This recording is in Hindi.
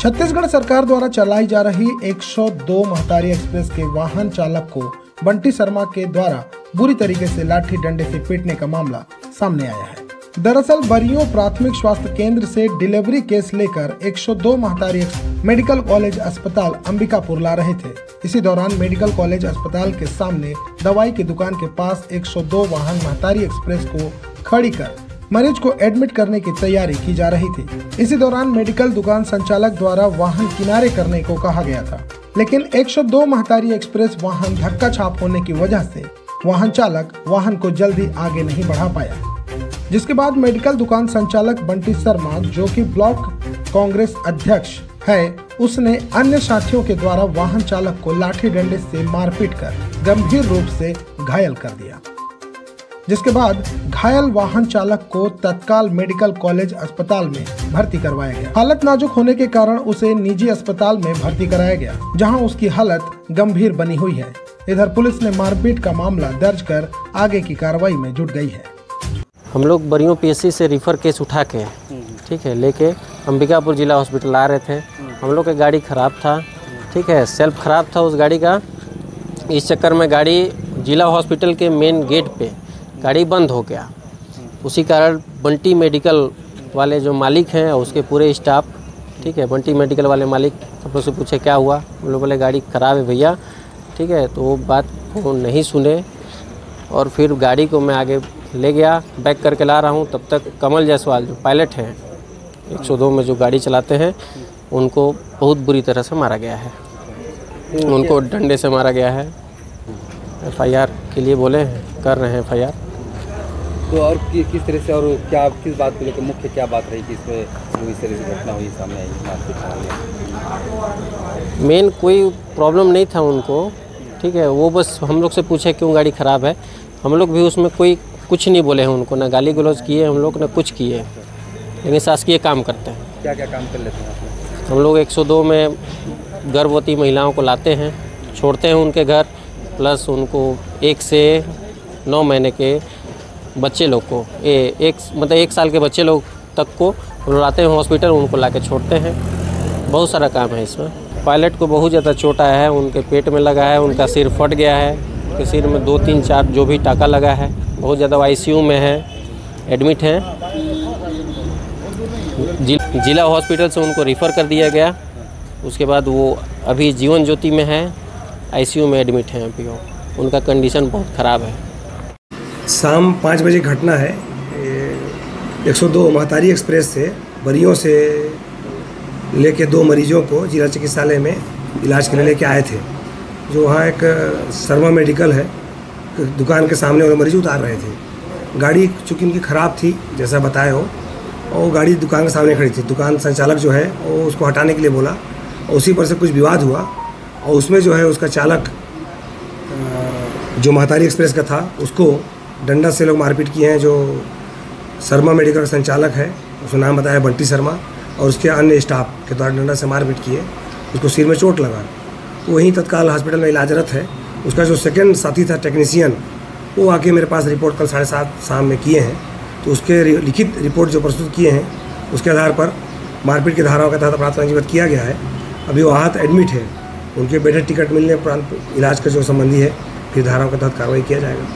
छत्तीसगढ़ सरकार द्वारा चलाई जा रही 102 महतारी एक्सप्रेस के वाहन चालक को बंटी शर्मा के द्वारा बुरी तरीके से लाठी डंडे से पीटने का मामला सामने आया है। दरअसल बरियो प्राथमिक स्वास्थ्य केंद्र से डिलीवरी केस लेकर 102 महतारी मेडिकल कॉलेज अस्पताल अंबिकापुर ला रहे थे। इसी दौरान मेडिकल कॉलेज अस्पताल के सामने दवाई की दुकान के पास 102 वाहन महतारी एक्सप्रेस को खड़ी कर मरीज़ को एडमिट करने की तैयारी की जा रही थी। इसी दौरान मेडिकल दुकान संचालक द्वारा वाहन किनारे करने को कहा गया था। लेकिन 102 महतारी एक्सप्रेस वाहन धक्का छाप होने की वजह से वाहन चालक वाहन को जल्दी आगे नहीं बढ़ा पाया। जिसके बाद मेडिकल दुकान संचालक बंटी शर्मा, जो कि ब्लॉक कांग्रेस अध्यक्ष है, उसने अन्य साथियों के द्वारा वाहन चालक को लाठी डंडे से मारपीट कर गंभीर रूप से घायल कर दिया। जिसके बाद घायल वाहन चालक को तत्काल मेडिकल कॉलेज अस्पताल में भर्ती करवाया गया। हालत नाजुक होने के कारण उसे निजी अस्पताल में भर्ती कराया गया, जहाँ उसकी हालत गंभीर बनी हुई है। इधर पुलिस ने मारपीट का मामला दर्ज कर आगे की कार्रवाई में जुट गई है। हम लोग बरियों पीएससी से रिफ़र केस उठा के, ठीक है, लेके अंबिकापुर जिला हॉस्पिटल आ रहे थे। हम लोग की गाड़ी ख़राब था, ठीक है सेल्फ ख़राब था उस गाड़ी का। इस चक्कर में गाड़ी जिला हॉस्पिटल के मेन गेट पे गाड़ी बंद हो गया। उसी कारण बंटी मेडिकल वाले जो मालिक हैं, उसके पूरे स्टाफ ठीक है, बंटी मेडिकल वाले मालिक सब लोग से पूछे, क्या हुआ? हम लोग बोले, गाड़ी ख़राब है भैया। ठीक है तो वो बात को नहीं सुने और फिर गाड़ी को मैं आगे ले गया बैक करके ला रहा हूँ तब तक कमल जायसवाल जो पायलट हैं 102 में जो गाड़ी चलाते हैं उनको बहुत बुरी तरह से मारा गया है। उनको डंडे से मारा गया है। एफआईआर के लिए बोले हैं कर रहे हैं एफआईआर। तो और कि, किस तरह से और क्या किस बात को लेकर मुख्य क्या बात रही कि इसमें जो इस तरह से घटना हुई सामने आई मेन कोई प्रॉब्लम नहीं था उनको ठीक है? वो बस हम लोग से पूछे क्यों गाड़ी ख़राब है? हम लोग भी उसमें कोई कुछ नहीं बोले हैं उनको ना गाली गलौज किए हम लोग ना कुछ किए लेकिन शासकीय काम करते हैं। क्या क्या काम कर लेते हैं? हम लोग 102 में गर्भवती महिलाओं को लाते हैं छोड़ते हैं उनके घर प्लस उनको एक से नौ महीने के बच्चे लोग को ए, एक मतलब एक साल के बच्चे लोग तक को लाते हैं हॉस्पिटल उनको ला छोड़ते हैं। बहुत सारा काम है इसमें। पायलट को बहुत ज़्यादा चोट आया है उनके पेट में लगा है उनका सिर फट गया है उनके सिर में दो तीन चार जो भी टाका लगा है। बहुत ज़्यादा आईसीयू में है एडमिट हैं। जिला हॉस्पिटल से उनको रिफ़र कर दिया गया। उसके बाद वो अभी जीवन ज्योति में है आईसीयू में एडमिट हैं अभी उनका कंडीशन बहुत ख़राब है। शाम पाँच बजे घटना है। एक सौ दो महतारी एक्सप्रेस से बरियों से लेके दो मरीजों को जिला चिकित्सालय में इलाज के लिए लेके आए थे। जो वहाँ एक शर्मा मेडिकल है। दुकान के सामने वो मरीज़ उतार रहे थे। गाड़ी चूँकि उनकी ख़राब थी, जैसा बताए हो, और वो गाड़ी दुकान के सामने खड़ी थी। दुकान संचालक जो है, वो उसको हटाने के लिए बोला। और उसी पर से कुछ विवाद हुआ, और उसमें जो है, उसका चालक जो महतारी एक्सप्रेस का था, उसको डंडा से लोग मारपीट किए हैं, जो शर्मा मेडिकल का संचालक है, उसका नाम बताया बंटी शर्मा, और उसके अन्य स्टाफ के द्वारा डंडा से मारपीट किए। उसको सिर में चोट लगा। वहीं तत्काल हॉस्पिटल में इलाजरत है। उसका जो सेकेंड साथी था टेक्नीसियन वो आके मेरे पास रिपोर्ट कल साढ़े सात शाम में किए हैं। तो उसके लिखित रिपोर्ट जो प्रस्तुत किए हैं, उसके आधार पर मारपीट की धाराओं के तहत अपराध पंजीबद्ध किया गया है। अभी वो आहत एडमिट है। उनके बेटर टिकट मिलने उपरांत इलाज का जो संबंधी है, फिर धाराओं के तहत कार्रवाई किया जाएगा।